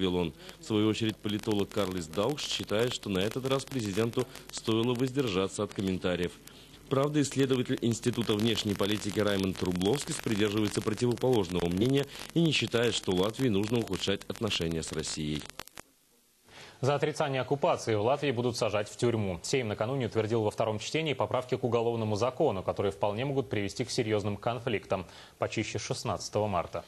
Вел он. В свою очередь политолог Карлис Даукш считает, что на этот раз президенту стоило воздержаться от комментариев. Правда, исследователь Института внешней политики Раймонд Рубловский придерживается противоположного мнения и не считает, что Латвии нужно ухудшать отношения с Россией. За отрицание оккупации в Латвии будут сажать в тюрьму. Сейм накануне утвердил во втором чтении поправки к уголовному закону, которые вполне могут привести к серьезным конфликтам почище 16 марта.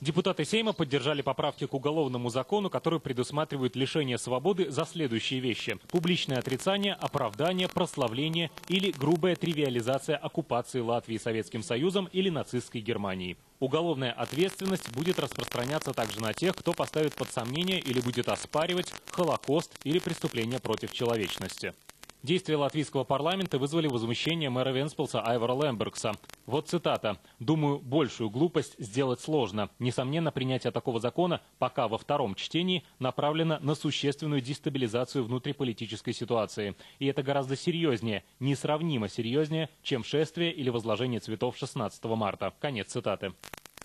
Депутаты Сейма поддержали поправки к уголовному закону, которые предусматривают лишение свободы за следующие вещи. Публичное отрицание, оправдание, прославление или грубая тривиализация оккупации Латвии Советским Союзом или нацистской Германией. Уголовная ответственность будет распространяться также на тех, кто поставит под сомнение или будет оспаривать Холокост или преступления против человечности. Действия латвийского парламента вызвали возмущение мэра Венспилса Айвара Лембергса. Вот цитата. «Думаю, большую глупость сделать сложно. Несомненно, принятие такого закона пока во втором чтении направлено на существенную дестабилизацию внутриполитической ситуации. И это гораздо серьезнее, несравнимо серьезнее, чем шествие или возложение цветов 16 марта». Конец цитаты.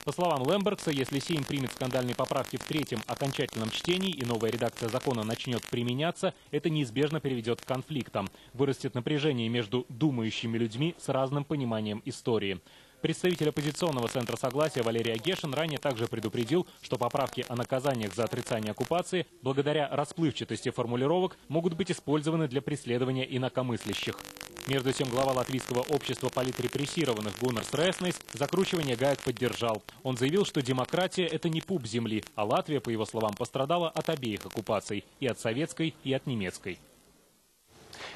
По словам Лембергса, если Сейм примет скандальные поправки в третьем окончательном чтении и новая редакция закона начнет применяться, это неизбежно приведет к конфликтам. Вырастет напряжение между думающими людьми с разным пониманием истории. Представитель оппозиционного центра согласия Валерий Агешин ранее также предупредил, что поправки о наказаниях за отрицание оккупации, благодаря расплывчатости формулировок, могут быть использованы для преследования инакомыслящих. Между тем, глава латвийского общества политрепрессированных Гуннерс Реснейс закручивание гаек поддержал. Он заявил, что демократия – это не пуп земли, а Латвия, по его словам, пострадала от обеих оккупаций – и от советской, и от немецкой.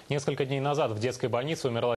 Несколько дней назад в детской больнице умерла